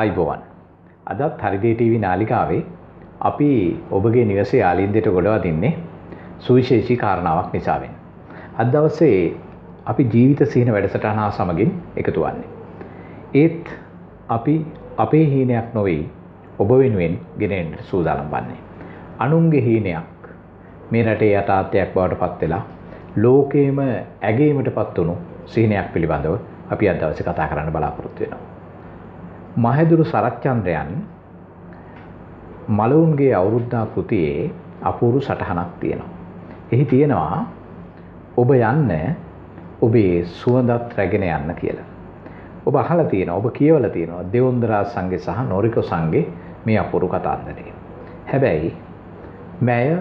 ආයිබෝවන්. අදත් හරිදේ ටීවී නාලිකාවේ අපි ඔබගේ නිවසේ ආලින්දයට ගොඩවදින්නේ සුවිශේෂී කාරණාවක් නිසාවෙන්. අද දවසේ අපි ජීවිත සිහින වැඩසටහන හා සමගින් එකතු වන්නේ. ඒත් අපි අපේ හීනයක් නොවේ ඔබ වෙනුවෙන් ගෙන එන්න සූදානම් වන්නේ. අනුන්ගේ හීනයක් මේ රටේ යථාර්ථයක් බවට පත් වෙලා ලෝකේම ඇගීමට පත් වුණු සිහිනයක් පිළිබඳව අපි අද දවසේ කතා කරන්න බලාපොරොත්තු වෙනවා. මහැදුරු සරච්චන්ද්‍රයන් මලවුන්ගේ අවුරුද්දා කෘතියේ අපූරු සටහනක් තියෙනවා. එහි තියෙනවා ඔබ යන්න ඔබේ සුවඳත් රැගෙන යන්න කියලා. ඔබ අහලා තියෙනවා ඔබ කියවලා තියෙනවා දෙවොන්දරා සංගේ සහ නොරිකෝ සංගේ මේ අපූරු කතාන්දරය. හැබැයි මෑය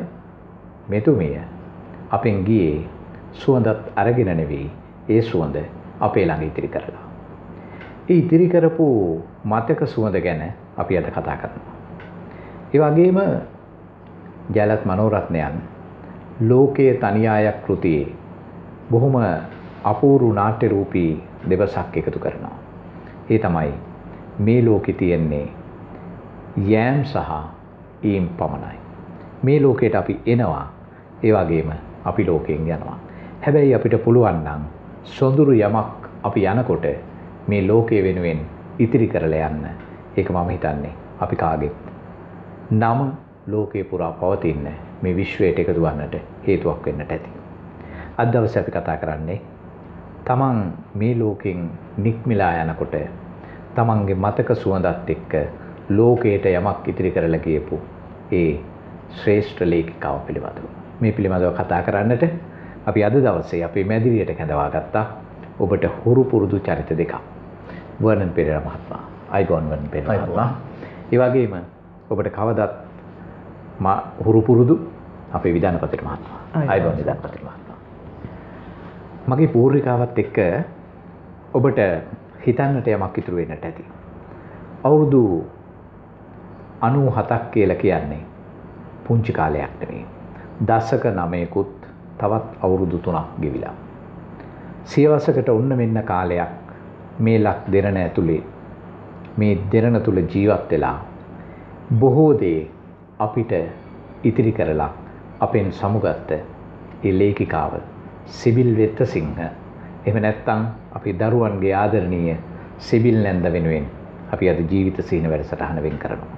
මෙතුමිය අපෙන් ගියේ සුවඳත් අරගෙන නෙවෙයි ඒ සුවඳ අපේ ළඟ ඉතිරි කරලා. ඒ ඉතිරි කරපු මතක සුවඳ ගැන අපි අද කතා කරනවා. ඒ වගේම ජයලත් මනෝරත්නයන් ලෝකයේ තනියායක් කෘතියේ බොහොම අපූරු නාට්‍ය රූපී දෙවසක් එකතු කරනවා. ඒ තමයි මේ ලෝකෙ තියෙන්නේ යෑම් සහ ඊම් පමණයි. මේ ලෝකයට අපි එනවා ඒ වගේම අපි ලෝකයෙන් යනවා. හැබැයි අපිට පුළුවන් නම් සොඳුරු යමක් අපි යනකොට මේ ලෝකයේ වෙනුවෙන් ඉතිරි කරලා යන්න. ඒක මම හිතන්නේ අපි කාගෙත් නම ලෝකේ පුරා පවතින මේ විශ්වයට එකතු වන්නට හේතුවක් වෙන්නට ඇති. අද දවසේ අපි කතා කරන්නේ තමන් මේ ලෝකෙන් නික්මිලා යනකොට තමන්ගේ මතක සුවඳත් එක්ක ලෝකයට යමක් ඉතිරි කරලා ගියපු ඒ ශ්‍රේෂ්ඨ ලේඛිකාව පිළිබඳව. මේ පිළිබඳව කතා කරන්නට අපි අද දවසේ අපේ මැදිරියට කැඳවා ගත්තා ඔබට හුරු පුරුදු චරිත දෙකක්. වර්ණන් පෙරේරා මහත්මයා, අයිබෝන් වර්ණන් පෙරේරා මහත්මයා. ඒ වගේම ඔබට කවදත් මා හුරු පුරුදු අපේ විධානපතිට මහත්මයා. අයිබෝන් විධානපතිට මහත්මයා. මගේ පූර්විකාවත් එක්ක ඔබට හිතන්නට යමක් ඉතුරු වෙන්නට ඇති. අවුරුදු 97ක් කියලා කියන්නේ පුංචි කාලයක් නෙමෙයි. දශක 9කුත් තවත් අවුරුදු 3ක් ගෙවිලා. සියවසකට ඔන්න මෙන්න කාලයක් මේ ලක් දෙරණ ඇතුලේ මේ දෙරණ තුල ජීවත් වෙලා බොහෝ දේ අපිට ඉතිරි කරලා අපෙන් සමුගත්ත ඒ ලේඛිකාව සිබිල් වෙත්තසිංහ එහෙම නැත්නම් අපි දරුවන්ගේ ආදරණීය සිබිල් නැන්ද වෙනුවෙන් අපි අද ජීවිත සීන වැඩසටහන වෙන් කරනවා.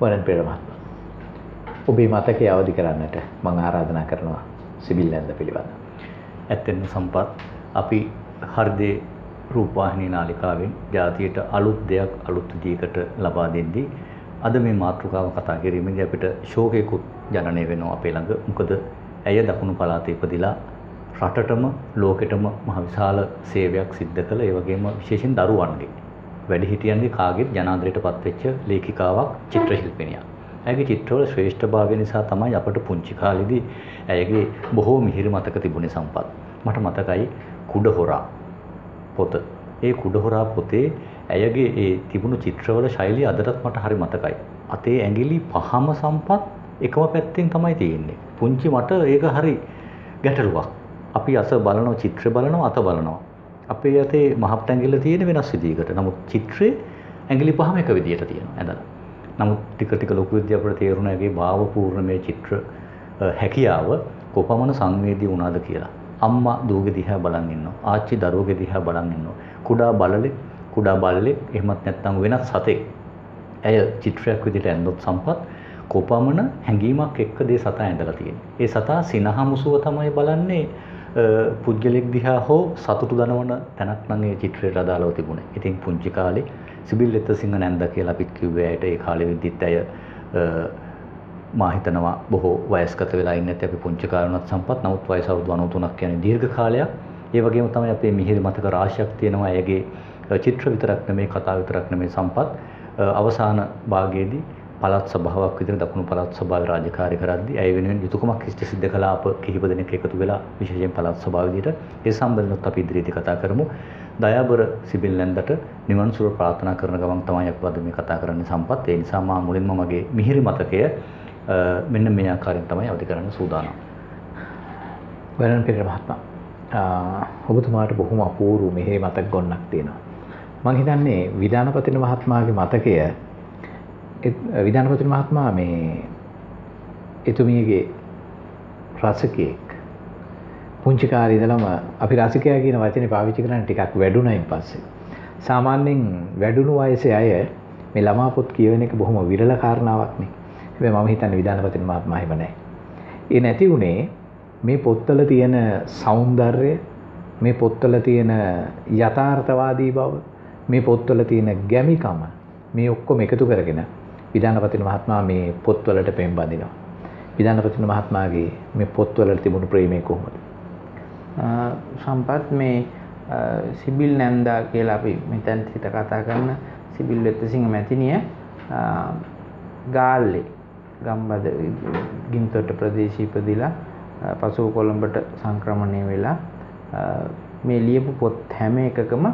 වරන් පෙර මහත්මයා. ඔබේ මතකය අවදි කරන්නට මම ආරාධනා කරනවා සිබිල් නැන්ද පිළිබඳව. ඇත්තෙන්ම සම්පත් අපි හර්දේ රූපවාහිනී නාලිකාවෙන් ජාතියට අලුත් දෙයක් අලුත් විදියකට ලබා දෙද්දී අද මේ මාතෘකාව කතා කිරීමේදී අපිට ශෝකයකුත් ජනනය වෙනවා අපේ ළඟ. මොකද ඇය දකුණු පළාතේ ඉපදිලා රටටම ලෝකෙටම මහ විශාල සේවයක් සිද්ධ කළ ඒ වගේම විශේෂයෙන් දරුවන්ගේ වැඩිහිටියන්ගේ කාගෙත් ජනාදරයට පත්වෙච්ච ලේඛිකාවක් චිත්‍ර ශිල්පිනියක්. ඇගේ චිත්‍රවල ශ්‍රේෂ්ඨභාවය නිසා තමයි අපට පුංචි කාලෙදී ඇයගේ බොහෝ මිහිරි මතක තිබුණේ සම්පත්. මට මතකයි කුඩ හොරා පොත. ඒ කුඩ හොරා පොතේ ඇයගේ ඒ තිබුණු චිත්‍රවල ශෛලිය අදටත් මට හරි මතකයි. අතේ ඇඟිලි පහම සම්පත් එකම පැත්තෙන් තමයි තියෙන්නේ. පුංචි මට ඒක හරි ගැටලුවක්. අපි අස බලනවා චිත්‍ර බලනවා අත බලනවා. අපේ අතේ මහත් ඇඟිල්ල තියෙන වෙනස් විදිහකට. නමුත් චිත්‍රයේ ඇඟිලි පහම එක විදිහට තියෙනවා ඇඳලා. නමුත් ටික ටික ලොකු විදිහ අපිට තේරුණා ඒකේ භාවපූර්ණ මේ චිත්‍ර හැකියාව කොපමණ සංවේදී වුණාද කියලා. අම්මා දූගේ දිහා බලන් ඉන්නවා. ආච්චි දරුවගේ දිහා බලන් ඉන්නවා. කුඩා බලලෙක්, කුඩා බල්ලෙක්, එහෙමත් නැත්නම් වෙනත් සතෙක්. ඇය චිත්‍රයක් විදිහට ඇඳොත් සම්පත් කොපමණ හැඟීමක් එක්ක දේ සතා ඇඳලා තියෙන්නේ. ඒ සතා සිනහමුසුව තමයි බලන්නේ පුද්ගලෙක් දිහා හෝ සතුටු දනවන තැනක් නම් ඒ චිත්‍රයට අදාළව තිබුණේ. ඉතින් පුංචි කාලේ සිබිල් එත්තසිංහ නැන්දා කියලා අපිත් කිව්වේ ඇයට ඒ කාලේ විදිහට ඇය මා හිතනවා බොහෝ වයස්ගත වෙලා ඉන්නේ නැති අපි පුංචි කාලේ සම්පත්. නමුත් වයස අවුරුදු 93ක් කියන්නේ දීර්ඝ කාලයක්. ඒ වගේම තමයි අපේ මිහිරි මතක රාශියක් තියෙනවා. ඇයගේ චිත්‍ර විතරක් නෙමෙයි කතා විතරක් නෙමෙයි සම්පත්. අවසාන භාගයේදී පළාත් සභාවක් විදිහට දකුණු පළාත් සභාවේ රාජකාරී කරද්දී ඇය වෙනුවෙන් යුතුයකමක් ඉෂ්ට සිද්ධ කළා. අප කිහිප දෙනෙක් එකතු වෙලා විශේෂයෙන් පළාත් සභාව විදිහට ඒ සම්බන්ධවත් අපි ඉදිරියේදී කතා කරමු. දයාබර සිබිල් නැන්දට නිවන් සුව ප්‍රාර්ථනා කරන ගමන් තමයි අපි අද මේ කතා කරන්නේ සම්පත්. ඒ නිසා මා මුලින්ම මගේ මිහිරි මතකය මෙන්න මේ ආකාරයෙන් තමයි අවදි කරන්න සූදානම් වරන් පෙරේර මහත්මයා ඔබතුමාට බොහොම අපූර්ව මෙහි මතක් ගොන්නක් තියෙනවා මං හිතන්නේ විධානපතින මහත්මයාගේ මතකය විධානපතින මහත්මයා මේ එතුමියගේ රසකයෙක් පුංචි කාලේ ඉඳලම අපි රසිකයා කියන වචනේ පාවිච්චි කරන්නේ ටිකක් වැඩුණයින් පස්සේ. සාමාන්‍යයෙන් වැඩුණු වයසේ අය මේ ළමා පොත් කියවන එක බොහොම විරල කාරණාවක් නේ. හැබැයි මම හිතන්නේ විධානපතින මහත්මයා එහෙම නැහැ. ඒ නැති උනේ මේ පොත්වල තියෙන సౌందර්යය මේ පොත්වල තියෙන යථාර්ථවාදී බව මේ පොත්වල තියෙන ගැමිකම මේ ඔක්කොම එකතු කරගෙන විධානපතින මහත්මයා මේ පොත්වලට පෙන් බඳිනවා. විධානපතින මහත්මයාගේ මේ පොත්වලට තිබුණු ප්‍රේමය කොහොමද? සම්පත් මේ සිබිල් නැන්දා කියලා අපි මෙතැන් සිට කතා කරන සිබිල් වෙත්තසිංහ මැතිනිය ගාල්ලේ ගම්බද ගින්තොට ප්‍රදේශී ඉපදිලා පසුව කොළඹට සංක්‍රමණය වෙලා මේ ලියපු පොත් හැම එකකම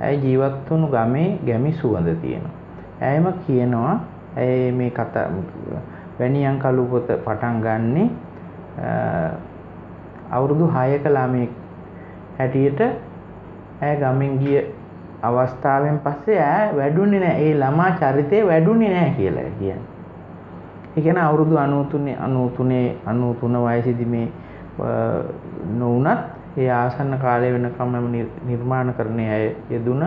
ඇය ජීවත් වුණු ගමේ ගැමි සුවඳ තියෙනවා. ඇයම කියනවා ඇය මේ කතා වැනියන් කළු පොත පටන් ගන්නේ අවුරුදු 6ක ළමයෙක් හැටියට ඇය ගමෙන් ගිය අවස්ථාවෙන් පස්සේ ඈ වැඩුණේ නැහැ. ඒ ළමා චරිතේ වැඩුණේ නැහැ කියලා කියන්නේ. ඒ කියන්නේ අවුරුදු 93 93 93 වයසේදී මේ නොඋනත් ඒ ආසන්න කාලය වෙනකම් නිර්මාණකරණය ඇය යෙදුන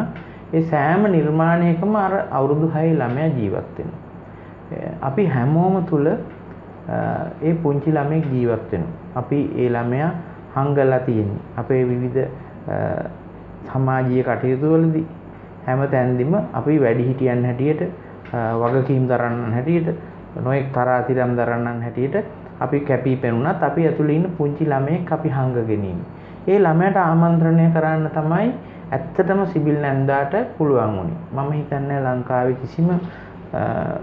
ඒ සෑම නිර්මාණයකම අර අවුරුදු 6 ළමයා ජීවත් වෙනවා. අපි හැමෝම තුල ඒ පුංචි ළමෙක් ජීවත් වෙනවා. අපි ඒ ළමයා හංගලා තියෙන්නේ. අපේ විවිධ සමාජීය කටයුතු වලදී හැම තැන්දිම අපි වැඩිහිටියන් හැටියට වගකීම් දරන්නන් හැටියට නොඑක් තරාතිරම් දරන්නන් හැටියට අපි කැපී පෙනුනත් අපි ඇතුළේ ඉන්න පුංචි ළමයෙක් අපි හංගගෙන ඒ ළමයට ආමන්ත්‍රණය කරන්න තමයි ඇත්තටම සිබිල් නැන්දාට පුළුවන් වුණේ. මම හිතන්නේ ලංකාවේ කිසිම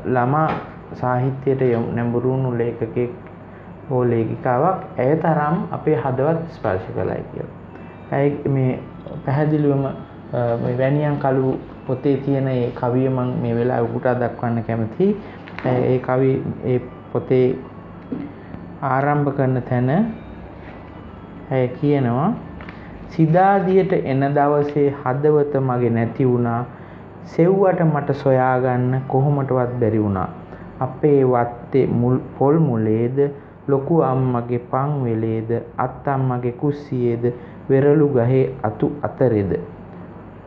ළමා සාහිත්‍යයට නැඹුරු වුණු ලේඛකෙක් හෝ ලේඛිකාවක් ඇය තරම් අපේ හදවත් ස්පර්ශ කළයි කියලා. ඇයි මේ පැහැදිලිවම මේ වැනියන් කළු පොතේ තියෙන ඒ කවිය මම මේ වෙලාවේ උගුටා දක්වන්න කැමතියි. ඒ කවි ඒ පොතේ ආරම්භ කරන තැන ඇය කියනවා සිදාදියට එන දවසේ හදවත මගේ නැති වුණා. සෙව්වට මට සොයාගන්න කොහොමටවත් බැරි වුණා. අපේ වත්තේ මුල් පොල් මුලේද? ලොකු අම්මගේ පන් වෙලේද අත්තම්මගේ කුස්සියේද? වෙරළු ගහේ අතු අතරෙද?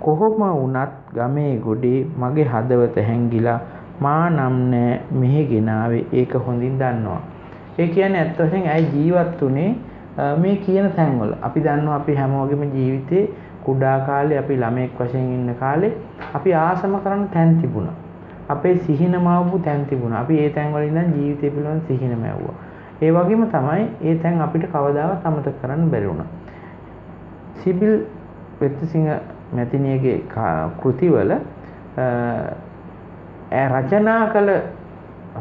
කොහොම වුණත් ගමේ ගොඩේ මගේ හදවත හැංගිලා මා නම් නෑ මෙහෙ ගෙනාවේ ඒක හොඳින් දන්නවා. ඒ කියන්නේ ඇත්ත වශයෙන් ඇයි ජීවත් උනේ මේ කියන තැන්වල. අපි දන්නවා අපි හැමෝගෙම ජීවිතේ කුඩා කාලේ අපි ළමෙක් වශයෙන් ඉන්න කාලේ අපි ආසම කරන තැන් තිබුණා. අපේ සිහින මවපු තැන් තිබුණා. අපි ඒ තැන්වල ඉඳන් ජීවිතය පිළිබඳ සිහින මැව්වා. ඒ වගේම තමයි ඒ තැන් අපිට කවදාවත් අමතක කරන්න බැරි වුණා. සිබිල් වෙත්තසිංහ මැතිනියගේ කෘතිවල ඈ රචනා කළ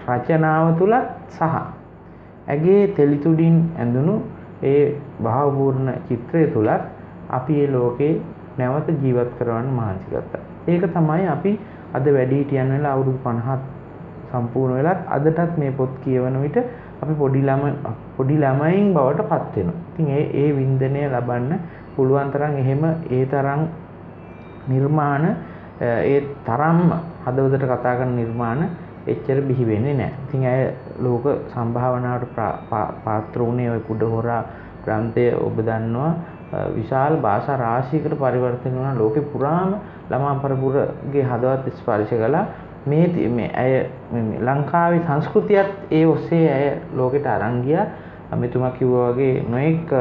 රචනාව තුලත් සහ ඇගේ තෙලිතුඩින් ඇඳුණු ඒ භාවපූර්ණ චිත්‍රය තුලත් අපි මේ ලෝකේ නැවත ජීවත් කරවන්න මහන්සි ගත්තා. ඒක තමයි අපි අද වැඩිහිටියන් වෙලා අවුරුදු 50ක් සම්පූර්ණ වෙලත් අදටත් මේ පොත් කියවන විට අපි පොඩි ළම පොඩි ළමයින් බවට පත් වෙනවා. ඉතින් ඒ ඒ වින්දනය ලබන්න පුළුවන් තරම් එහෙම ඒ තරම් නිර්මාණ ඒ තරම්ම හදවතට කතා කරන නිර්මාණ එච්චර බිහි වෙන්නේ නැහැ. ඉතින් ඇය ලෝක සම්භාවනාවට පාත්‍ර වුණේ ওই කුඩ හොරා ග්‍රන්ථය ඔබ දන්නවා විශාල භාෂා රාශියකට පරිවර්තන වුණා ලෝකේ පුරාම ළමා පරපුරගේ හදවත් ස්පර්ශ කළා. මේ මේ ඇය ලංකාවේ සංස්කෘතියත් ඒ ඔස්සේ ඇය ලෝකෙට අරන් ගියා. මෙතුමා කිව්වා වගේ නොඑක්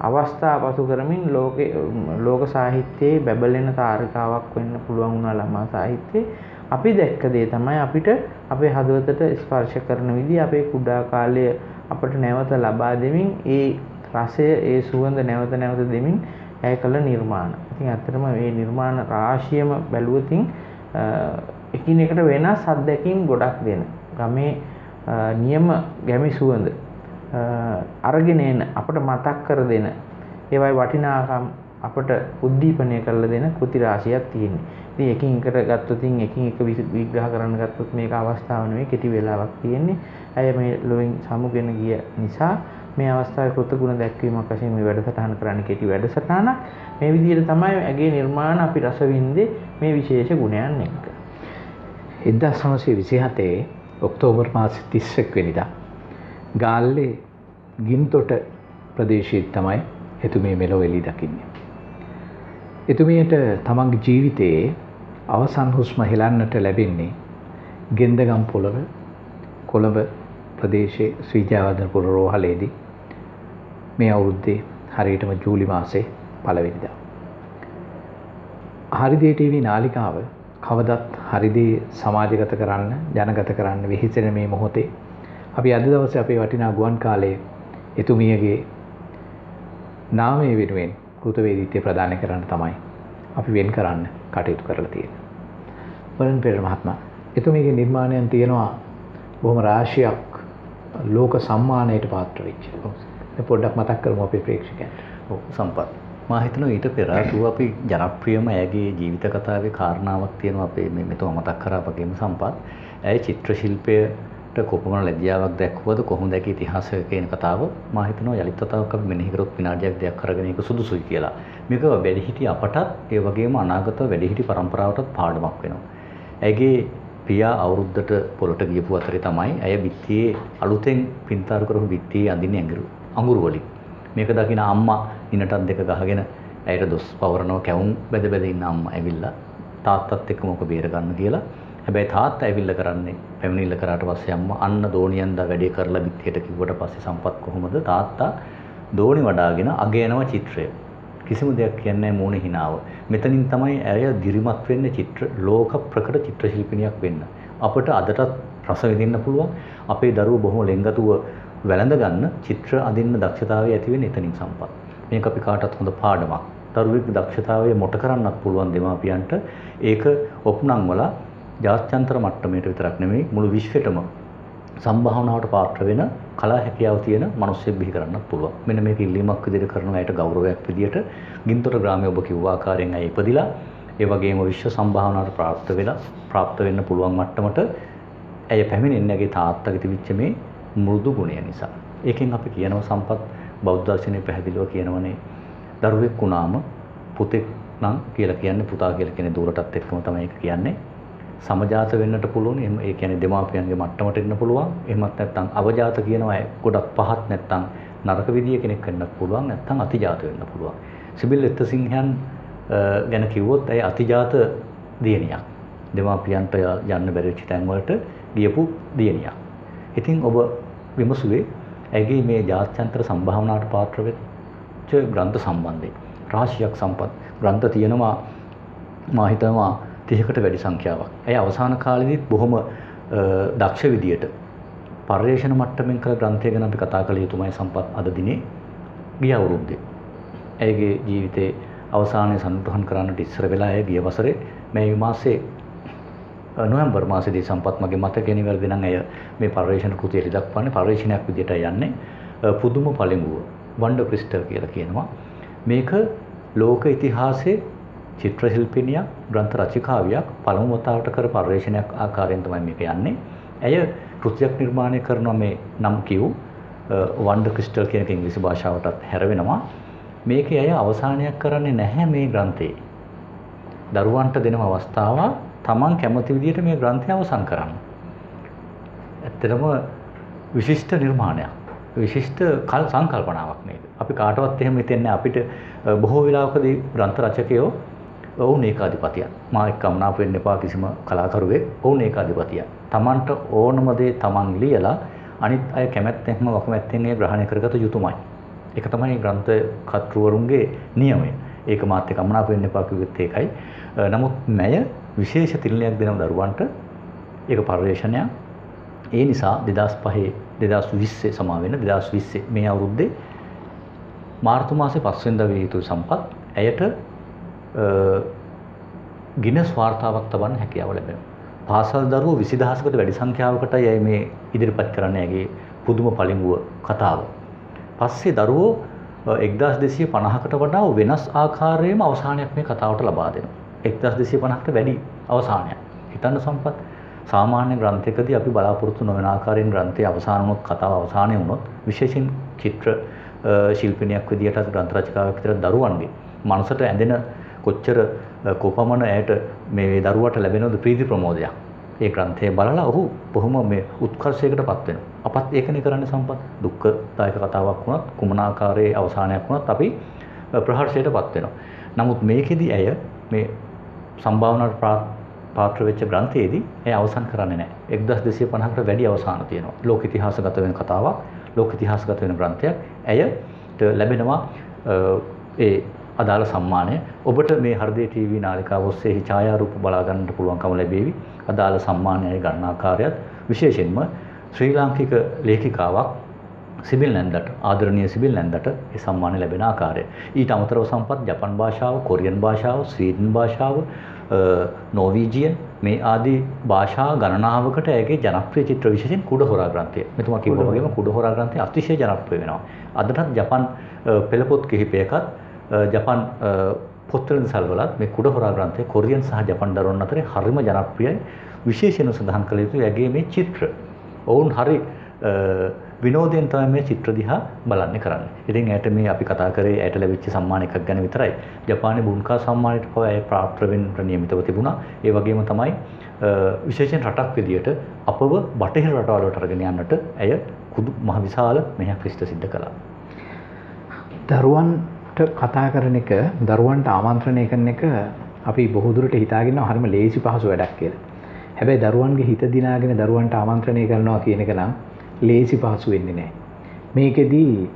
අවස්ථා පසු කරමින් ලෝකේ ලෝක සාහිත්‍යයේ බැබලෙන තාරකාවක් වෙන්න පුළුවන් වුණා ළමා සාහිත්‍යයේ. අපි දැක්ක දේ තමයි අපිට අපේ හදවතට ස්පර්ශ කරන විදිහ අපේ කුඩා කාලය අපට නැවත ලබා දෙමින් ඒ රසය ඒ සුවඳ නැවත නැවත දෙමින් ඇය කළ නිර්මාණ. ඉතින් ඇත්තටම මේ නිර්මාණ රාශියම බැලුවතින් එකිනෙකට වෙනස් අත්දැකීම් ගොඩක් දෙන. ගමේ නියම ගැමි සුවඳ අරගෙන එන අපට මතක් කර දෙන ඒවයි වටිනාකම් අපට උද්දීපනය කරලා දෙන කෘති රාශියක් තියෙනවා. ඉතින් එකින් එකට ගත්තොත් එකින් එක විග්‍රහ කරන්න ගත්තොත් මේක අවස්ථාව නෙවෙයි කෙටි වෙලාවක් තියෙන්නේ. ඇය මේ ලොවෙන් සමුගෙන ගිය නිසා මේ අවස්ථාවේ කෘතගුණ දැක්වීමක් වශයෙන් මේ වැඩසටහන කරන්න කෙටි වැඩසටහනක්. මේ විදිහට තමයි ඇගේ නිර්මාණ අපි රස වින්දේ මේ විශේෂ ගුණයන් එක්ක. 1927 ඔක්තෝබර් මාසේ 31 වෙනිදා ගාල්ලේ ගින්තොට ප්‍රදේශයේ තමයි එතුමිය මෙලොව එළි දකින්නේ. එතුමියට තමන්ගේ ජීවිතයේ අවසන් හුස්ම හෙලන්නට ලැබෙන්නේ ගෙන්දගම් පොළව කොළඹ ප්‍රදේශයේ ශ්‍රී ජයවර්ධනපුර රෝහලේදී මේ අවුරුද්දේ හරියටම ජූලි මාසේ පළවෙනිදා. හරිදේ ටීවී නාලිකාව කවදත් හරිදේ සමාජගත කරන්න ජනගත කරන්න වෙහිසෙන මේ මොහොතේ අපි අද දවසේ අපේ වටිනා ගුවන් කාලයේ එතුමියගේ නාමය වෙනුවෙන් කෘතවේදීත්වය ප්‍රදානය කරන්න තමයි අපි වෙන් කරන්න කටයුතු කරලා තියෙන්නේ. වරන් පෙරේර මහත්මයා එතුමියගේ නිර්මාණයන් තියෙනවා බොහොම රාශියක් ලෝක සම්මානයට පාත්‍ර වෙච්ච. පොඩ්ඩක් මතක් කරමු අපේ ප්‍රේක්ෂකයන්ට. ඔව් සම්පත්. මා හිතනවා ඊට පෙර ආතුව අපි ජනප්‍රියම ඇගේ ජීවිත කතාවේ කාරණාවක් තියෙනවා අපේ මේ මෙතන මතක් කරා වගේම සම්පත්. ඇය චිත්‍ර ශිල්පයට කොපමණ ලැබියාවක් දැක්වුවද කොහොමද ඒකේ ඉතිහාසය කියන කතාව මා හිතනවා යලිත් වතාවක් අපි මෙනෙහි කරොත් විනාඩියක් දෙයක් කරගෙන ඒක සුදුසුයි කියලා. මේක වැඩිහිටි අපටත් ඒ වගේම අනාගත වැඩිහිටි પરම්පරාවටත් පාඩමක් වෙනවා. ඇගේ පියා අවුරුද්දට පොළොට ගියපු අතරේ තමයි ඇය බිත්තියේ අලුතෙන් පින්තාරු කරපු බිත්තියේ අඳින්නේ ඇඟිලි අඟුරු වලින්. මේක දකින අම්මා ඉනටත් දෙක ගහගෙන ඇයට දොස් පවරනවා කැවුම් බැද බැද ඉන්න අම්මා ඇවිල්ලා තාත්තත් එක්ක මොක බේර ගන්න කියලා. හැබැයි තාත්තා ඇවිල්ලා කරන්නේ පැමිණිල්ල කරාට පස්සේ අම්මා අන්න දෝණියන්දා වැඩේ කරලා බිත්තියට කිව්වට පස්සේ සම්පත් කොහොමද තාත්තා දෝණි වඩාගෙන අගයනවා චිත්‍රය. කිසිම දෙයක් කියන්නේ මූණ හිනාව. මෙතනින් තමයි ඇය දිරිමත් වෙන්නේ චිත්‍ර ලෝක ප්‍රකට චිත්‍ර ශිල්පිනියක් වෙන්න. අපට අදටත් රස විඳින්න පුළුවන්. අපේ දරුවෝ බොහොම ලෙන්ගතුව වැළඳ ගන්න චිත්‍ර අඳින්න දක්ෂතාවය ඇති වෙන්නේ එතනින් සම්පත්. මේක අපි කාටත් හොඳ පාඩමක්. දරුවෙක්ගේ දක්ෂතාවය මොට කරන්නත් පුළුවන් දෙමාපියන්ට ඒක ඔප්නම් වල ජාත්‍යන්තර මට්ටමේට විතරක් නෙමෙයි මුළු විශ්වෙටම සම්භාවනාවට පාත්‍ර වෙන කලා හැකියාව තියෙන මිනිස්සෙක් බිහි කරන්නත් පුළුවන්. මෙන්න මේක ඉල්ලීමක් විදිහට කරන අයට ගෞරවයක් විදිහට ගින්තොට ග්‍රාමයේ ඔබ කිව්ව ආකාරයෙන් අය ඉපදිලා ඒ වගේම විශ්ව සම්භාවනාවට ප්‍රාප්ත වෙලා ප්‍රාප්ත වෙන්න පුළුවන් මට්ටමට ඇය පැමිණෙන්නේගේ තාත්තගේ තිබිච්ච මේ මෘදු ගුණය නිසා. ඒකෙන් අපි කියනවා සම්පත් බෞද්ධ දර්ශනය පැහැදිලිව කියනවනේ දරුවෙක් වුණාම පුතෙක් නම් කියලා කියන්නේ පුතා කියලා කියන්නේ දුරටත් එක්කම තමයි ඒක කියන්නේ. සමජාත වෙන්නට පුළුවන්. එහෙම ඒ කියන්නේ දෙමාපියන්ගේ මට්ටමට එන්න පුළුවන්. එහෙමත් නැත්නම් අවජාත කියනවා ගොඩක් පහත් නැත්නම් නරක විදිය කෙනෙක් වෙන්නත් පුළුවන්. නැත්නම් අතිජාත වෙන්න පුළුවන්. සිබිල් එත්තසිංහයන් ගැන කිව්වොත් ඇය අතිජාත දියණියක්. දෙමාපියන්ට යන්න බැරි වෙච්ච තැන් වලට ගියපු දියණියක්. ඉතින් ඔබ විමසුවේ ඇගේ මේ ජාත්‍යන්තර සම්භාවනාවට පාත්‍ර වෙච්ච ග්‍රන්ථ සම්බන්ධයෙන් රාශියක් සම්පත් ග්‍රන්ථ තියෙනවා මා හිතනවා 30කට වැඩි සංඛ්‍යාවක්. ඇය අවසාන කාලෙදිත් බොහොම දක්ෂ විදියට පර්යේෂණ මට්ටමින් කළ ග්‍රන්ථය ගැන අපි කතා කළ යුතුමයි සම්පත් අද දිනේ ගිය අවුරුද්දේ. ඇයගේ ජීවිතයේ අවසානයේ සම්පූර්ණ කරන්නට ඉස්සර වෙලා ඇය ගිය වසරේ මේ මාසයේ නොවැම්බර් මාසයේදී සම්පත් මගේ මතකය නිවැරදි නම් ඇය මේ පර්යේෂණ කෘතිය ඉදක්වන්නේ පර්යේෂණයක් විදියට යන්නේ පුදුම පළඟුව වන්ඩර් ක්‍රිස්ටල් කියලා කියනවා මේක ලෝක ඉතිහාසයේ චිත්‍ර ශිල්පිනියක් ග්‍රන්ථ රචිකාවියක් පළමු වතාවට කර පර්යේෂණයක් ආකාරයෙන් තමයි මේක යන්නේ ඇය කෘතියක් නිර්මාණය කරනවා මේ නම් කිව් වන්ඩර් ක්‍රිස්ටල් කියන එක ඉංග්‍රීසි භාෂාවටත් හැරවෙනවා මේකේ ඇය අවසානයක් කරන්නේ නැහැ මේ ග්‍රන්ථයේ දරුවන්ට දෙන අවස්ථාවක් තමන් කැමති විදිහට මේ ග්‍රන්ථය අවසන් කරන්න. ඇත්තටම විශිෂ්ට නිර්මාණයක්. විශිෂ්ට කල් සංකල්පනාවක් නේද? අපි කාටවත් එහෙම හිතෙන්නේ අපිට බොහෝ වෙලාවකදී ග්‍රන්ථ රචකයෝ ඔවුන් ඒකාධිපතියන්. මා එක්ක අමනාප වෙන්න එපා කිසිම කලාකරුවෙක්. ඔවුන් ඒකාධිපතියන්. තමන්ට ඕනම දේ තමන් ලියලා අනිත් අය කැමැත්තෙන්ම වකමැත්තෙන් ඒ ග්‍රහණය කරගත යුතුමයි. ඒක තමයි ග්‍රන්ථ කර්තෘවරුන්ගේ නියමය. ඒක මාත් එක්ක අමනාප වෙන්න එපා කිව්වෙත් ඒකයි. නමුත් මැය විශේෂ තිරණයක් දෙනවා දරුවන්ට. ඒක පරිශ්‍රණයක්. ඒ නිසා 2005 2020 සමා වෙන 2020 මේ අවුරුද්දේ මාර්තු මාසේ 5 වෙනිදා විය යුතු සම්පත් ඇයට ගිනස් වාර්තාවක් තබන්න හැකියාව ලැබෙනවා. පාසල් දරුවෝ 20000කට වැඩි සංඛ්‍යාවකටයි ඇය මේ ඉදිරිපත් කරන්නේ ඇගේ පුදුම පළිඟුව කතාව. පස්සේ දරුවෝ 1250කට වඩා වෙනස් ආකාරයේම අවසානයක් මේ කතාවට ලබා දෙනවා. 1250කට වැඩි අවසානයක්. හිතන්න සම්පත් සාමාන්‍ය ග්‍රන්ථයකදී අපි බලාපොරොත්තු නොවන ආකාරයෙන් ග්‍රන්ථයේ අවසාන වුණොත් කතාව අවසානය වුණොත් විශේෂයෙන් චිත්‍ර ශිල්පිනියක් විදියට අත ග්‍රන්ථ රචකාවක් විතර දරුවන්ගේ මනසට ඇඳෙන කොච්චර කොපමණ ඇයට මේ දරුවට ලැබෙනවද ප්‍රීති ප්‍රමෝදයක්. ඒ ග්‍රන්ථය බලලා ඔහු බොහොම මේ උත්කර්ෂයකට පත් වෙනවා. අපත් ඒකනේ කරන්නේ සම්පත්. දුක්ඛදායක කතාවක් වුණත් කුමන ආකාරයේ අවසානයක් වුණත් අපි ප්‍රහර්ෂයට පත් වෙනවා. නමුත් මේකෙදි ඇය මේ සම්භාවනාවට පාත්‍ර වෙච්ච ග්‍රන්ථයේදී ඇය අවසන් කරන්නේ නැහැ. 1250කට වැඩි අවසාන තියෙනවා. ලෝක ඉතිහාසගත වෙන කතාවක්, ලෝක ඉතිහාසගත වෙන ග්‍රන්ථයක්. ඇයට ලැබෙනවා ඒ අදාළ සම්මානය. ඔබට මේ හෘදේ ටීවී නාලිකාව ඔස්සේ ඡායාරූප බලා ගන්නට පුළුවන්කම ලැබේවි. අදාළ සම්මානය ගන්න ආකාරයත් විශේෂයෙන්ම ශ්‍රී ලාංකික ලේඛිකාවක් සිබිල් නැන්දට ආදරණීය සිබිල් නැන්දට ඒ සම්මානය ලැබෙන ආකාරය. ඊට අමතරව සම්පත් ජපන් භාෂාව, කොරියන් භාෂාව, ස්වීඩන් භාෂාව, නෝවීජියන් මේ ආදී භාෂා ගණනාවකට ඇගේ ජනප්‍රිය චිත්‍ර විශේෂයෙන් කුඩ හොරා ග්‍රන්ථය. මෙතුමා කිව්වා වගේම කුඩ හොරා ග්‍රන්ථය අතිශය ජනප්‍රිය වෙනවා. අදටත් ජපන් පෙළපොත් කිහිපයකත් ජපන් පොත්වලින් සල්වලත් මේ කුඩ හොරා ග්‍රන්ථය කොරියන් සහ ජපන් දරුවන් අතරේ හරිම ජනප්‍රියයි. විශේෂයෙන්ම සඳහන් කළ යුතු ඇගේ මේ චිත්‍ර. ඔවුන් හරි විනෝදයෙන් තමයි මේ චිත්‍ර දිහා බලන්නේ කරන්නේ. ඉතින් ඇයට මේ අපි කතා කරේ ඇයට ලැබිච්ච සම්මාන එකක් ගැන විතරයි. ජපානයේ බුන්කා සම්මානයට පවා ඇය ප්‍රාප්ත වෙන්න නියමිතව තිබුණා. ඒ වගේම තමයි විශේෂයෙන් රටක් විදියට අපව බටහිර රටවල් වලට අරගෙන යන්නට ඇය කුදු මහ විශාල මෙහෙයක් ක්‍රිස්ත සිද්ධ කළා. දරුවන්ට කතා කරන එක දරුවන්ට ආමන්ත්‍රණය කරන එක අපි බොහෝ දුරට හිතාගෙන හරිම ලේසි පහසු වැඩක් කියලා. හැබැයි දරුවන්ගේ හිත දිනාගෙන දරුවන්ට ආමන්ත්‍රණය කරනවා කියන එක නම් ලේසි පහසු වෙන්නේ නැහැ. මේකෙදී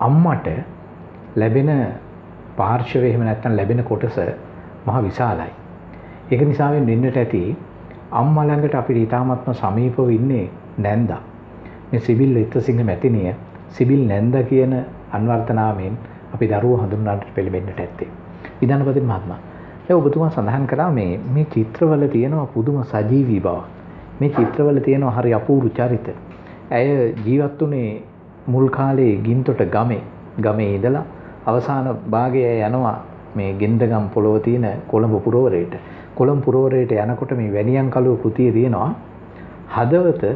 අම්මට ලැබෙන පාර්ශවය එහෙම නැත්නම් ලැබෙන කොටස මහ විශාලයි. ඒක නිසා වෙන්නට ඇති අම්මා ළඟට අපිට ඊටාත්ම සමීපව ඉන්නේ නැන්දා. මේ සිබිල් විත්‍රසිංහ මැතිණිය සිබිල් නැන්දා කියන අන්වර්ථ නාමයෙන් අපි දරුවෝ හඳුන්වන්නට පෙළඹෙන්නට ඇත්තේ. විධානපති මහත්මයා. ඒ ඔබතුමා සඳහන් කළා මේ මේ චිත්‍රවල තියෙනවා පුදුම සජීවී බවක්. මේ චිත්‍රවල තියෙනවා හරි අපූර්ව චරිත. ඇය ජීවත් වුණේ මුල් කාලේ ගින්තොට ගමේ ගමේ ඉඳලා අවසාන භාගය යනවා මේ ගෙන්දගම් පොළොව තියෙන කොළඹ පුරවරයට. කොළඹ පුරවරයට යනකොට මේ වැනියන් කලුව කෘතිය තියෙනවා හදවත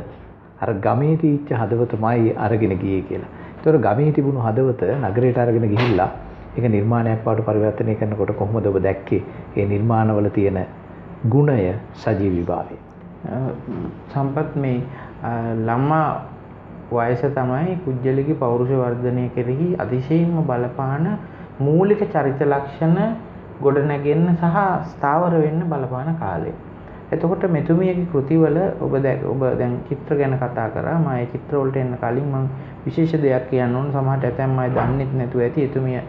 අර ගමේ තීච්ච හදවතමයි අරගෙන ගියේ කියලා. ඒතර ගමේ තිබුණු හදවත නගරයට අරගෙන ගිහිල්ලා ඒක නිර්මාණයක් බවට පරිවර්තනය කරනකොට කොහොමද ඔබ දැක්කේ මේ නිර්මාණවල තියෙන ගුණය සජීවීභාවය? සම්පත් මේ ළම්මා වයස තමයි කුජ්ජලිගේ පෞරුෂ වර්ධනය කෙරෙහි අතිශයින්ම බලපාන මූලික චරිත ලක්ෂණ ගොඩනැගෙන්න සහ ස්ථාවර වෙන්න බලපාන කාලය. එතකොට මෙතුමියගේ කෘතිවල ඔබ ඔබ දැන් චිත්‍ර ගැන කතා කරා මම ඒ චිත්‍ර වලට එන්න කලින් මම විශේෂ දෙයක් කියන්න ඕන සමහරට ඇතැම් අය දන්නෙත් නැතුව ඇති එතුමිය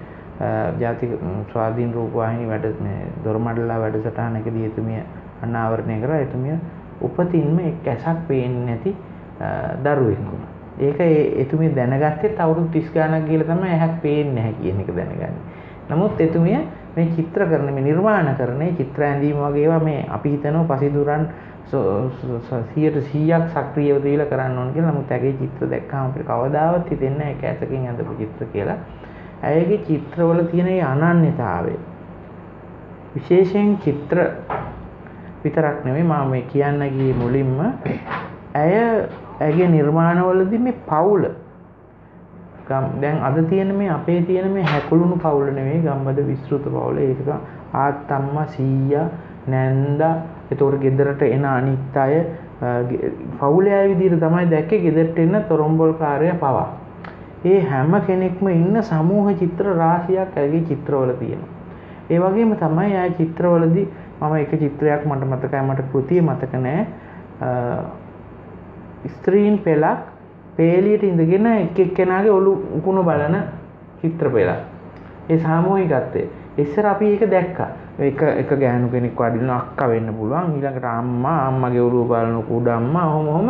ජාතික ස්වාධීන රූපවාහිනී වැඩ මේ දොරමඩලා වැඩසටහනකදී එතුමිය අනාවරණය කරා එතුමිය උපතින්ම එක් ඇසක් පේන්නේ නැති දරුවෙක් වුණා. ඒක එතුමිය දැනගත්තෙත් අවුරුදු 30 ගාණක් ගිහලා තමයි ඇහක් පේන්නේ නැහැ කියන එක දැනගන්නේ. නමුත් එතුමිය මේ චිත්‍ර කරන මේ නිර්මාණ කරන චිත්‍ර ඇඳීම වගේ ඒවා මේ අපි හිතනවා පසිදුරන් 100ට 100ක් සක්‍රියව දීලා කරන්න ඕන කියලා. නමුත් ඇගේ චිත්‍ර දැක්කම අපිට කවදාවත් හිතෙන්නේ නැහැ ඒක ඇසකින් ඇඳපු චිත්‍ර කියලා. ඇයගේ චිත්‍රවල තියෙන ඒ අනන්‍යතාවය විශේෂයෙන් චිත්‍ර විතරක් නෙවෙයි මම මේ කියන්න ගියේ මුලින්ම ඇය ඇගේ නිර්මාණවලදී මේ පවුල දැන් අද තියෙන මේ අපේ තියෙන මේ හැකුළුණු පවුල නෙවෙයි ගම්බද විස්තෘත පවුල. ඒක ආත්තම්මා සීයා නැන්දා. එතකොට ගෙදරට එන අනිත් අය පවුලේ අය විදිහට තමයි දැක්කේ. ගෙදරට එන තොරම්බොල් කාර්යය පවා. ඒ හැම කෙනෙක්ම ඉන්න සමූහ චිත්‍ර රාශියක් ඇගේ චිත්‍රවල තියෙනවා. ඒ වගේම තමයි ආය චිත්‍රවලදී මම එක චිත්‍රයක් මට මතකයි මට කෘතිය මතක නෑ. ස්ත්‍රීන් පෙළක් පේලියට ඉඳගෙන එක එක්කෙනාගේ ඔලු උකුණු බලන චිත්‍ර පෙළක්. ඒ සාමූහිකත්වය. ඉස්සර අපි ඒක දැක්කා. එක එක ගෑනු කෙනෙක් වඩින අක්කා වෙන්න පුළුවන් ඊළඟට අම්මා අම්මගේ ඔළුව බලන කුඩ අම්මා ඔහොම ඔහොම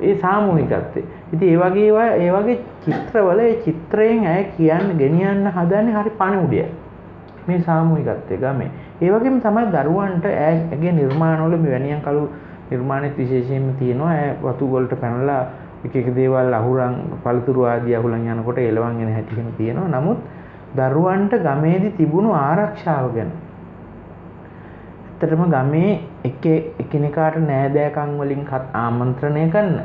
ඒ සාමූහිකත්වය. ඉතින් ඒ වගේ ඒවා ඒ වගේ චිත්‍රවල ඒ චිත්‍රයෙන් ඇය කියන්න ගෙනියන්න හදන්නේ හරි පණිවුඩය. මේ සාමූහිකත්වය ගමේ. ඒ වගේම තමයි දරුවන්ට ඇගේ නිර්මාණවල මෙවැනියන් කළු නිර්මාණෙත් විශේෂයෙන්ම තියෙනවා ඇය වතු වලට පැනලා එක එක දේවල් අහුරන් පළතුරු ආදී අහුලන් යනකොට එලවන් එන හැටි එහෙම තියෙනවා. නමුත් දරුවන්ට ගමේදී තිබුණු ආරක්ෂාව ගැන ඇත්තටම ගමේ එක එකිනෙකාට නෑදෑකම් වලින් ආමන්ත්‍රණය කරන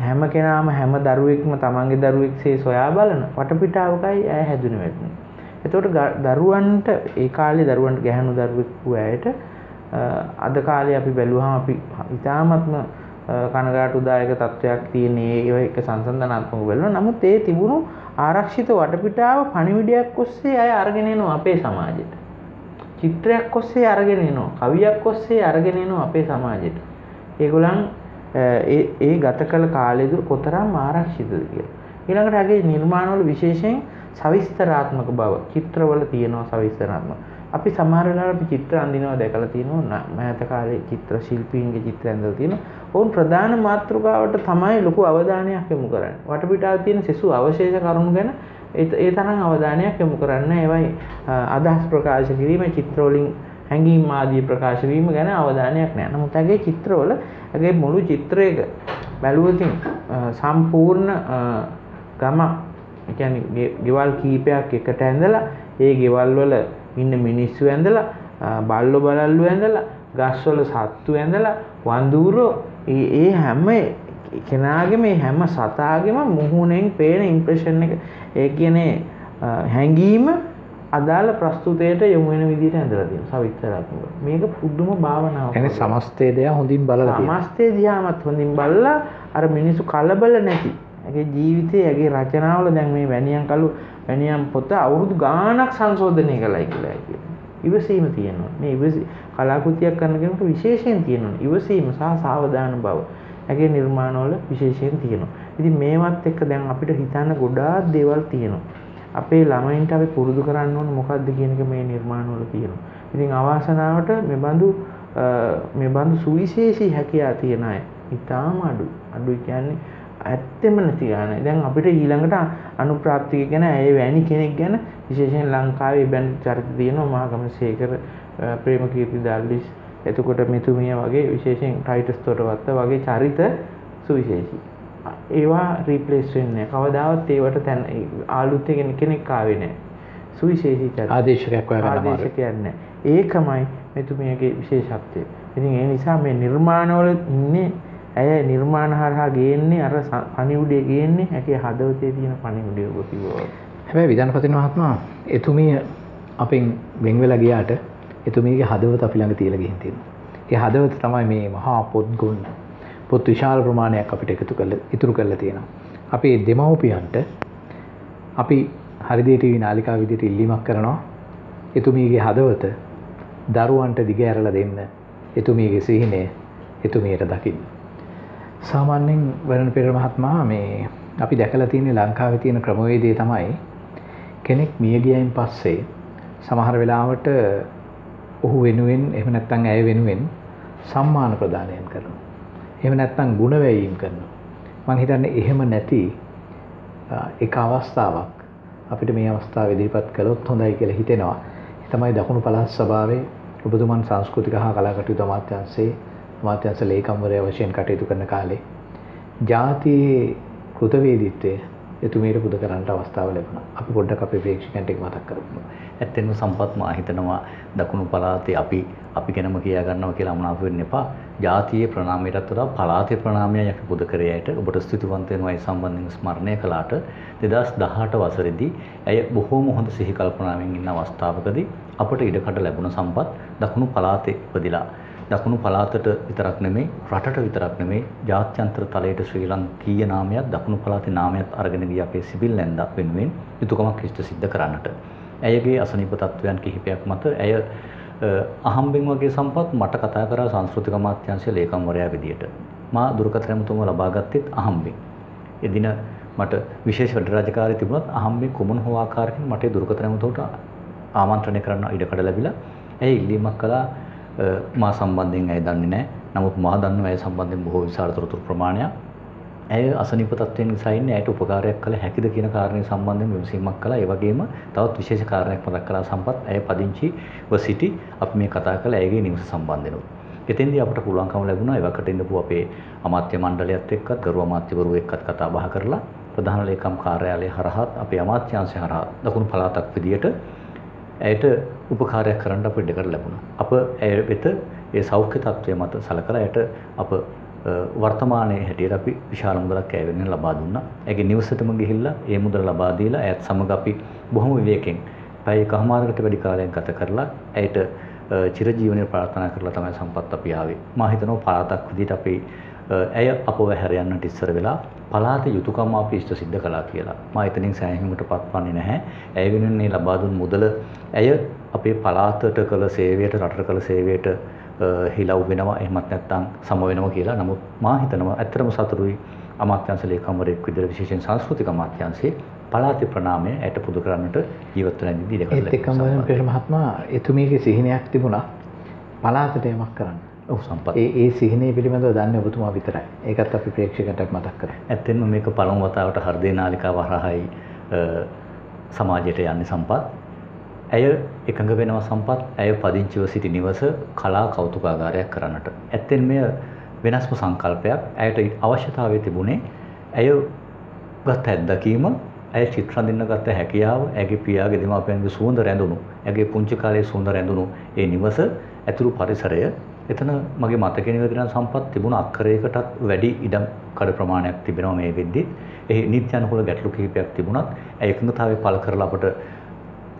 හැම කෙනාම හැම දරුවෙක්ම තමන්ගේ දරුවෙක්සේ සොයා බලන වටපිටාවකයි ඇය හැදුන වැටුනේ. එතකොට දරුවන්ට ඒ කාලේ දරුවන්ට ගැහැණු දරුවෙක් වූ ඇයට අද කාලේ අපි බැලුවහම අපි ඉතාමත්ම කනගාටුදායක තත්ත්වයක් තියෙන ඒ එක සංසන්දනාත්මක බලනවා. නමුත් ඒ තිබුණු ආරක්ෂිත වටපිටාව පණිවිඩයක් ඔස්සේ අය අරගෙන එනවා අපේ සමාජෙට. චිත්‍රයක් ඔස්සේ අරගෙන එනවා. කවියක් ඔස්සේ අරගෙන එනවා අපේ සමාජෙට. ඒගොල්ලන් ඒ ඒ ගත කළ කාලෙද කොතරම් ආරක්ෂිතද කියලා. ඊළඟට අගේ නිර්මාණවල විශේෂයෙන් සවිස්තරාත්මක බව චිත්‍රවල තියෙනවා සවිස්තරාත්මක. අපි සමහර වෙලාවට අපි චිත්‍ර අඳිනවා දැකලා තියෙනවා මෑත කාලේ චිත්‍ර ශිල්පීන්ගේ චිත්‍ර ඇඳලා තියෙනවා. ඔවුන් ප්‍රධාන මාතෘකාවට තමයි ලොකු අවධානයක් යොමු කරන්නේ. වටපිටාව තියෙන සෙසු අවශේෂ කරුණු ගැන ඒ තරම් අවධානයක් යොමු කරන්නේ ඒවයි අදහස් ප්‍රකාශ කිරීම චිත්‍රවලින් හැඟීම් ආදී ප්‍රකාශ වීම ගැන අවධානයක් නැහැ. නමුත් ඇගේ චිත්‍රවල ඇගේ මුළු චිත්‍රයක බැලුවතින් සම්පූර්ණ ගම කියන්නේ ගෙවල් කීපයක් එකට ඇඳලා ඒ ගෙවල් වල ඉන්න මිනිස්සු ඇඳලා බල්ලෝ බලල්ලු ඇඳලා ගස්වල සත්තු ඇඳලා වඳුරෝ ඒ හැම කෙනාගේ මේ හැම සතාගෙම මුහුණෙන් පේන ඉම්ප්‍රෙෂන් එක ඒ කියන්නේ හැඟීම අදාළ ප්‍රස්තුතයට යොමු වෙන විදිහට ඇඳලා තියෙනවා සවිස්තරාත්මකව. මේක පුදුම භාවනාවක්. يعني සමස්තය දෙය හොඳින් බලලා තියෙනවා. සමස්තය දිහාමත් හොඳින් බලලා අර මිනිස්සු කලබල නැති. ඇගේ ජීවිතයේ ඇගේ රචනාවල දැන් මේ වැනියන් කළු වැනියම් පොත අවුරුදු ගාණක් සංශෝධනය කළයි කියලා කියනවා. ඉවසීම තියෙනවා. මේ ඉවසී කලාකෘතියක් කරන කෙනෙකුට විශේෂයෙන් තියෙනවා. ඉවසීම සහ සාවධාන බව. ඇගේ නිර්මාණවල විශේෂයෙන් තියෙනවා. ඉතින් මේවත් එක්ක දැන් අපිට හිතන්න ගොඩාක් දේවල් තියෙනවා. අපේ ළමයින්ට අපි පුරුදු කරන්න ඕන මොකක්ද කියන එක මේ නිර්මාණවල තියෙනවා. ඉතින් අවාසනාවට මේ බඳු මේ බඳු සුවිශේෂී හැකියාව තියෙන අය ඉතාම අඩුයි. අඩුයි කියන්නේ ඇත්තෙම නැති ගානයි. දැන් අපිට ඊළඟට අනුප්‍රාප්තික ගැන ඇය වැනි කෙනෙක් ගැන විශේෂයෙන් ලංකාවේ බැඳ චරිත තියෙනවා මහගමසේකර ප්‍රේමකීර්ති දල්විස් එතකොට මෙතුමිය වගේ විශේෂයෙන් ටයිටස් තොටවත්ත වගේ චරිත සුවිශේෂී. ඒවා රීප්ලේස් වෙන්නේ කවදාවත් ඒවට තැන් ආලුත් කෙනෙක් ආවේ නැහැ. සුවිශේෂී. ආදේශකයක් ආදේශකයක් නැහැ. ඒකමයි මෙතුමියගේ විශේෂත්වය. ඉතින් ඒ නිසා මේ නිර්මාණවල ඉන්නේ ඇය නිර්මාණ හරහා ගේන්නේ අර පණිවුඩේ ගේන්නේ ඇගේ හදවතේ තියෙන පණිවුඩේ ඔබ කිව්වා. හැබැයි විධානපති මහත්මයා එතුමිය අපෙන් වෙන් වෙලා ගියාට එතුමියගේ හදවත අපි ළඟ තියලා ගිහින් තියෙනවා. ඒ හදවත තමයි මේ මහා පොත් ගුණ පොත් විශාල ප්‍රමාණයක් අපිට එකතු කරලා ඉතුරු කරලා තියෙනවා. අපේ දෙමව්පියන්ට අපි හරිදේ ටීවී නාලිකාව විදිහට ඉල්ලීමක් කරනවා. එතුමියගේ හදවත දරුවන්ට දිග ඇරලා දෙන්න. එතුමියගේ සිහිනය එතුමියට දකින්න. සාමාන්‍යයෙන් වරණ පෙර මහත්මයා මේ අපි දැකලා තියෙන ලංකාවේ තියෙන ක්‍රමවේදය තමයි කෙනෙක් මිය ගියයින් පස්සේ සමහර වෙලාවට ඔහු වෙනුවෙන් එහෙම නැත්නම් ඇය වෙනුවෙන් සම්මාන ප්‍රදානයන් කරනවා. එහෙම නැත්නම් ಗುಣ වැයීම් කරනවා. මම හිතන්නේ එහෙම නැති එක අවස්ථාවක් අපිට මේ අවස්ථාව ඉදිරිපත් කළොත් හොඳයි කියලා හිතෙනවා. ඒ තමයි දකුණු පළාත් සභාවේ ඔබතුමන් සංස්කෘතික හා කලා කටයුතු අමාත්‍යාංශයේ අමාත්‍යංශ ලේකම්වරයා වශයෙන් කටයුතු කරන කාලේ ජාතියේ කෘතවේදීත්වය එතුමියට පුද කරන්නට අවස්ථාව ලැබුණා. අපි පොඩ්ඩක් අපේ ප්‍රේක්ෂකයන්ට ඒක මතක් කරමු. ඇත්තෙන්ම සම්පත් මා හිතනවා දකුණු පළාතේ අපි අපි ගැනම කියා ගන්නවා කියලා අමනාප වෙන්න එපා. ජාතියේ ප්‍රණාමයටත් වඩා පළාතේ ප්‍රණාමයයි අපි පුද කරේ ඇයට ඔබට ස්තුතිවන්ත වෙනවා ඒ සම්බන්ධයෙන් ස්මරණය කළාට 2018 වසරේදී ඇය බොහෝම හොඳ සිහි කල්පනාවෙන් ඉන්න අවස්ථාවකදී අපට ඉඩකඩ ලැබුණ සම්පත් දකුණු පළාතේ ඉපදිලා දකුණු පළාතට විතරක් නෙමෙයි රටට විතරක් නෙමෙයි ජාත්‍යන්තර තලයට ශ්‍රී ලංකීය නාමයක් දකුණු පළාතේ නාමයක් අරගෙන ගිය අපේ සිවිල් නැන්දා වෙනුවෙන් යුතුයකමක් ඉෂ්ට සිද්ධ කරන්නට. ඇයගේ අසනීප තත්වයන් කිහිපයක් මත ඇය අහම්බෙන් වගේ සම්පත් මට කතා කරා සංස්කෘතික අමාත්‍යාංශයේ ලේකම්වරයා විදියට. මා දුරකථන ඇමතුම ලබා ගත්තෙත් අහම්බෙන්. එදින මට විශේෂ වැඩ රාජකාරී තිබුණත් අහම්බෙන් කුමන හෝ ආකාරයකින් මට දුරකථන ඇමතුමට ආමන්ත්‍රණය කරන්න ඉඩකඩ ලැබිලා ඇය ඉල්ලීමක් කළා මා සම්බන්ධයෙන් ඇය දන්නේ නැහැ. නමුත් මා දන්නවා ඇය සම්බන්ධයෙන් බොහෝ විශාල තොරතුරු ප්‍රමාණයක්. ඇය අසනීප තත්ත්වයෙන් නිසා ඉන්නේ ඇයට උපකාරයක් කළ හැකිද කියන කාරණේ සම්බන්ධයෙන් විමසීමක් කළා. ඒ වගේම තවත් විශේෂ කාරණයක් මතක් කළා සම්පත් ඇය පදිංචිව සිටි අපි මේ කතා කළ ඇයගේ නිවස සම්බන්ධෙනුත්. එතෙන්දී අපට පුළුවන්කම ලැබුණා ඒවකට ඉඳපු අපේ අමාත්‍ය මණ්ඩලයත් එක්කත් ගරු අමාත්‍යවරු එක්කත් කතා බහ කරලා ප්‍රධාන ලේකම් කාර්යාලය හරහා අපේ අමාත්‍යාංශය හරහා දකුණු පළාතක් විදියට ඇයට උපකාරයක් කරන්න අපිට දෙකට ලැබුණා. අප ඇය වෙත ඒ සෞඛ්‍ය තත්ත්වය මත සලකලා ඇයට අප වර්තමානයේ හැටියට අපි විශාල මුදලක් ඇය වෙනුවෙන් ලබා දුන්නා. ඇගේ නිවසටම ගිහිල්ලා ඒ මුදල ලබා දීලා ඇයත් සමග අපි බොහොම විවේකයෙන් පැය එකහමාරකට වැඩි කාලයක් ගත කරලා ඇයට චිරජීවනය ප්‍රාර්ථනා කරලා තමයි සම්පත් අපි ආවේ. මා හිතනවා පළාතක් විදිහට අපි ඇය අපව හැර යන්නට ඉස්සර වෙලා පළාතේ යුතුයකම් අපි ඉෂ්ට සිද්ධ කළා කියලා. මා එතනින් සෑහීමකට පත්වන්නේ නැහැ. ඇය වෙනුවෙන් මේ ලබා දුන් මුදල ඇය අපේ පළාතට කළ සේවයට රටට කළ සේවයට හිලව් වෙනවා එහෙමත් නැත්නම් සම වෙනවා කියලා. නමුත් මා හිතනවා ඇත්තටම සතුටුයි අමාත්‍යාංශ ලේකම්වරයෙක් විදිහට විශේෂයෙන් සංස්කෘතික අමාත්‍යාංශයේ පළාතේ ප්‍රණාමය ඇයට පුදු කරන්නට ජීවත් වෙන ඉදී දෙකට ඒත් එක්කම පෙර මහත්මයා එතුමියගේ සිහිනයක් තිබුණා පළාතට යමක් කරන්න. සම්පත්. ඒ ඒ සිහිනය පිළිබඳව දන්නේ ඔබතුමා විතරයි. ඒකත් අපි ප්‍රේක්ෂකයන්ට මතක් කරා. ඇත්තෙන්ම මේක පළමු වතාවට හෘදේ නාලිකාව හරහායි සමාජයට යන්නේ සම්පත්. ඇය එකඟ වෙනවා සම්පත් ඇය පදිංචිව සිටි නිවස කලා කෞතුකාගාරයක් කරන්නට. ඇත්තෙන් මෙය වෙනස්ම සංකල්පයක් ඇයට අවශ්‍යතාවය තිබුණේ ඇය ගත් ඇත්දකීම ඇය චිත්‍ර අඳින්න ගත්ත හැකියාව ඇගේ පියාගේ දෙමාපියන්ගේ සුවඳ රැඳුණු ඇගේ පුංචි කාලේ සුවඳ රැඳුණු ඒ නිවස ඇතුළු පරිසරය එතන මගේ මතකෙ නිවැරදින සම්පත් තිබුණ අක්කරයකටත් වැඩි ඉඩම් කඩ ප්‍රමාණයක් තිබෙනවා මේ වෙද්දි. එහි නීති අනුකූල ගැටලු කිහිපයක් තිබුණත් ඒ එකඟතාවය පළ කරලා අපට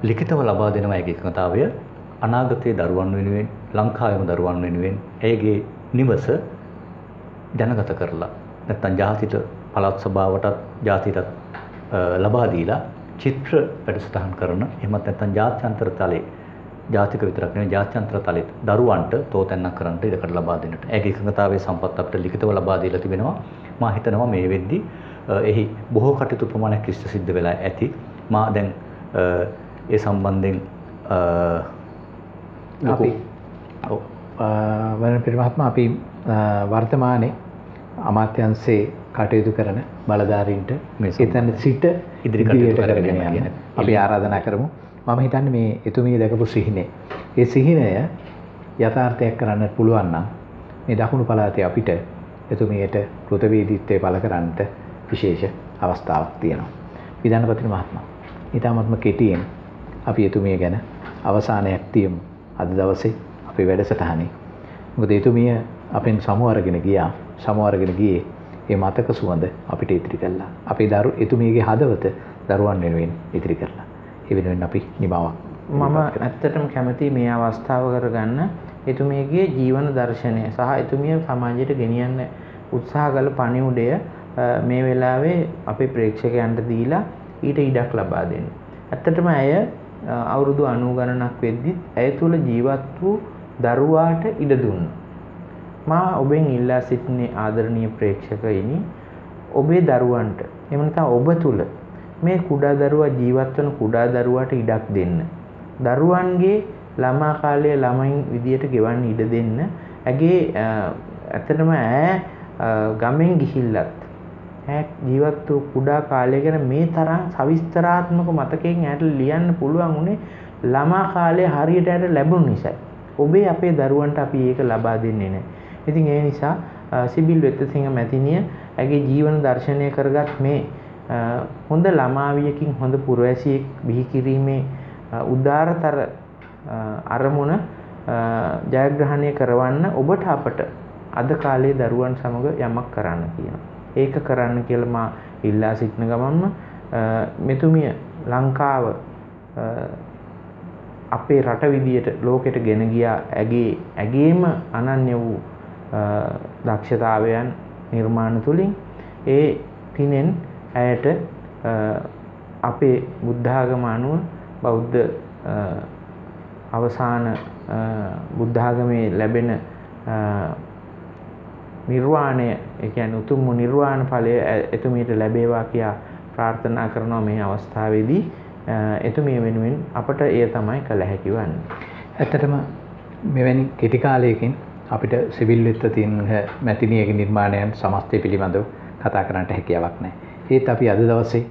ලිඛිතව ලබා දෙනවා ඒකේ එකඟතාවය අනාගතයේ දරුවන් වෙනුවෙන් ලංකාවේම දරුවන් වෙනුවෙන් ඇයගේ නිවස දැනගත කරලා නැත්නම් ජාතිට පළාත් සභාවටත් ජාතියටත් ලබා දීලා චිත්‍ර වැඩසටහන් කරන එහෙමත් නැත්නම් ජාත්‍යන්තර තලයේ ජාතික විතරක් නෙවෙයි ජාත්‍යන්තර තලෙත් දරුවන්ට තෝතැන්නක් කරන්නට ඉඩකඩ ලබා දෙන්නට. ඒගේ එකඟතාවයේ සම්පත් අපිට ලිඛිතව ලබා දීලා තිබෙනවා. මා හිතනවා මේ වෙද්දි එහි බොහෝ කටයුතු ප්‍රමාණයක් ඉෂ්ට සිද්ධ වෙලා ඇති. මා දැන් ඒ සම්බන්ධයෙන් අපි වරණ පිරිමහත්මයා අපි වර්තමානයේ අමාත්‍යංශයේ කටයුතු කරන බලධාරීන්ට එතන සිට ඉදිරි කටයුතු කරගෙන යන්න අපි ආරාධනා කරමු. මම හිතන්නේ මේ එතුමිය දැකපු සිහිනය. ඒ සිහිනය යථාර්ථයක් කරන්න පුළුවන් නම් මේ දකුණු පළාතේ අපිට එතුමියට කෘතවේදීත්වය පළ කරන්නට විශේෂ අවස්ථාවක් තියෙනවා. විධානපති මහත්මයා. ඊටමත්ම කෙටියෙන් අපි එතුමිය ගැන අවසානයක් තියමු. අද දවසේ අපේ වැඩසටහනේ. මොකද එතුමිය අපෙන් සමු අරගෙන ගියා. සමු අරගෙන ගියේ ඒ මතක සුවඳ අපිට ඉතිරි කළා. අපේ දරු එතුමියගේ හදවත දරුවන් වෙනුවෙන් ඉතිරි කරලා. ඒ වෙනුවෙන් අපි නිමාවක් මම ඇත්තටම කැමති මේ අවස්ථාව කරගන්න එතුමියගේ ජීවන දර්ශනය සහ එතුමිය සමාජයට ගෙනියන්න උත්සාහ කළ පණිවුඩය මේ වෙලාවේ අපේ ප්‍රේක්ෂකයන්ට දීලා ඊට ඉඩක් ලබා දෙන්න. ඇත්තටම ඇය අවුරුදු 90 ගණනක් වෙද්දිත් ඇය තුල ජීවත් වූ දරුවාට ඉඩ දුන්නා. මා ඔබෙන් ඉල්ලා සිටින්නේ ආදරණීය ප්‍රේක්ෂකයිනි ඔබේ දරුවන්ට එහෙම නැත්නම් ඔබ තුල මේ කුඩා දරුවා ජීවත් වන කුඩා දරුවාට ඉඩක් දෙන්න. දරුවන්ගේ ළමා කාලයේ ළමයින් විදියට ගෙවන්න ඉඩ දෙන්න. ඇගේ ඇත්තටම ඈ ගමෙන් ගිහිල්ලත් ඈ ජීවත් වූ කුඩා කාලය ගැන මේ තරම් සවිස්තරාත්මක මතකයෙන් ඈට ලියන්න පුළුවන් උනේ ළමා කාලේ හරියට ඈට ලැබුණ නිසා. ඔබේ අපේ දරුවන්ට අපි ඒක ලබා දෙන්නේ නැහැ. ඉතින් ඒ නිසා සිබිල් වෙත්තසිංහ මැතිණිය ඇගේ ජීවන දර්ශනය කරගත් මේ හොඳ ළමාවියකින් හොඳ පුරවැසියෙක් බිහි කිරීමේ උදාරතර අරමුණ ජයග්‍රහණය කරවන්න ඔබට අපට අද කාලේ දරුවන් සමග යමක් කරන්න කියනවා. ඒක කරන්න කියලා මා ඉල්ලා සිටින ගමන්ම මෙතුමිය ලංකාව අපේ රට විදියට ලෝකෙට ගෙන ගියා ඇගේ ඇගේම අනන්‍ය වූ දක්ෂතාවයන් නිර්මාණ තුලින් ඒ පිනෙන් ඇයට අපේ බුද්ධාගම අනුව බෞද්ධ අවසාන බුද්ධාගමේ ලැබෙන නිර්වාණය ඒ කියන්නේ උතුම් නිර්වාණ ඵලය එතුමියට ලැබේවා කියා ප්‍රාර්ථනා කරනවා මේ අවස්ථාවේදී එතුමිය වෙනුවෙන් අපට එය තමයි කළ හැකි වන්නේ. ඇත්තටම මෙවැනි කෙටි කාලයකින් අපිට සිවිල් වෙත්ත තියෙන මැතිණියගේ නිර්මාණයන් සමස්තය පිළිබඳව කතා කරන්නට හැකියාවක් නැහැ. ඒත් අපි අද දවසේ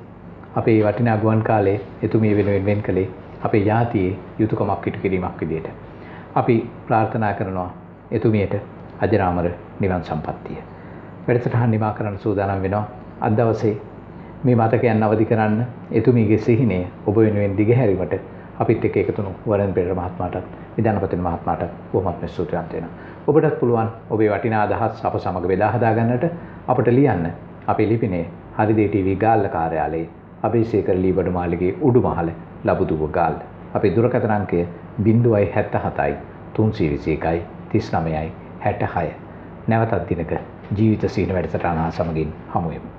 අපේ වටිනා ගුවන් කාලේ එතුමිය වෙනුවෙන් වෙන් කළේ අපේ ජාතියේ යුතුයකමක් ඉටු කිරීමක් විදියට. අපි ප්‍රාර්ථනා කරනවා එතුමියට අජරාමර නිවන් සම්පත්තිය. වැඩසටහන් නිමා කරන්න සූදානම් වෙනවා. අද දවසේ මේ මතකයන් අවදි කරන්න එතුමියගේ සිහිනය ඔබ වෙනුවෙන් දිගහැරීමට අපිත් එක්ක එකතුණු වරන් පෙරේර මහත්මයාටත් විධානපති මහත්මයාටත් බොහොමත්ම ස්තුතිවන්ත වෙනවා. ඔබටත් පුළුවන් ඔබේ වටිනා අදහස් අප සමග බෙදා හදා ගන්නට අපට ලියන්න අපේ ලිපිනේ හරිදේ ටීවී ගාල්ල කාර්යාලයේ අබේසේකර ලීබඩ මාලිගේ උඩුමහල ලබුදුව ගාල්ල. අපේ දුරකථන අංකය 077යි 321යි 39යි 66. නැවතත් දිනක ජීවිත සීන වැඩසටහන සමගින් හමු වෙමු.